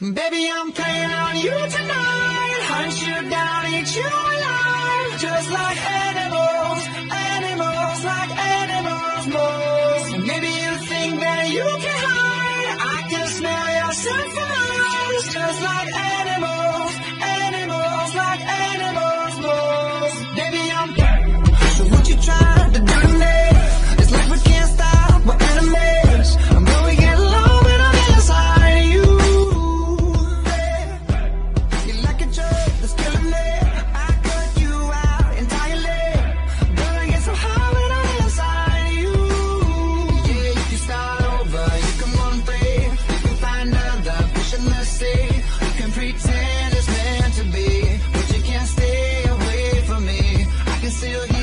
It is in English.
Baby, I'm playing on you tonight. Hunt you down, eat you alive. Just like animals, animals, like animals, moles. Maybe you think that you can hide. I can smell your miles. Just like animals. see you